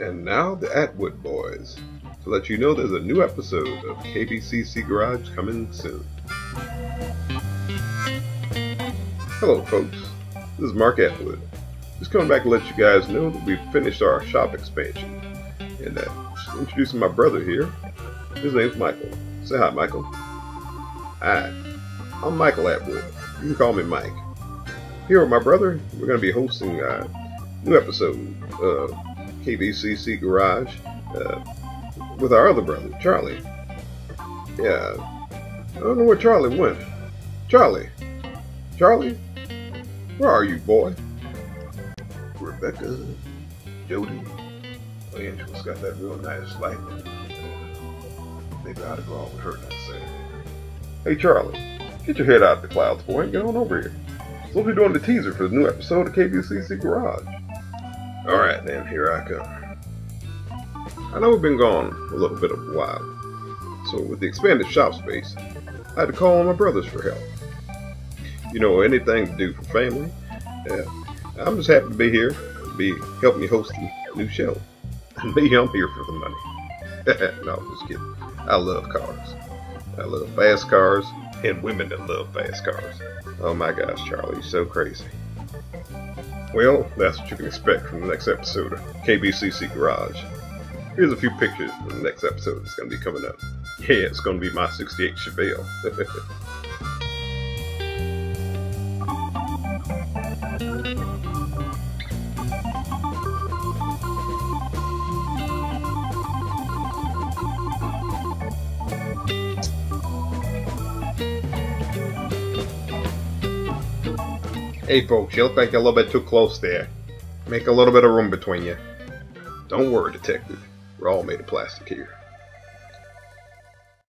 And now the Atwood Boys to let you know there's a new episode of KBCC Garage coming soon. Hello, folks. This is Mark Atwood. Just coming back to let you guys know that we've finished our shop expansion. And uh, introducing my brother here. His name's Michael. Say hi, Michael. Hi. I'm Michael Atwood. You can call me Mike. Here with my brother, we're going to be hosting a new episode of KBCC Garage uh, with our other brother, Charlie. Yeah, I don't know where Charlie went. Charlie, Charlie, where are you, boy? Rebecca, Jody, oh, Angela's got that real nice light. Maybe I ought to go on with her. Hey, Charlie, get your head out of the clouds, boy, and get on over here. So we'll be doing the teaser for the new episode of KBCC Garage. Alright then, here I come. I know we've been gone a little bit of a while, so with the expanded shop space, I had to call on my brothers for help. You know, anything to do for family. Uh, I'm just happy to be here, be helping you host the new show. Me, I'm here for the money. no, just kidding. I love cars. I love fast cars and women that love fast cars. Oh my gosh, Charlie, you're so crazy. Well, that's what you can expect from the next episode of KBCC Garage. Here's a few pictures from the next episode that's going to be coming up. Yeah, it's going to be my 68 Chevelle. Hey folks, you look like you're a little bit too close there. Make a little bit of room between you. Don't worry, detective. We're all made of plastic here.